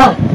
嗯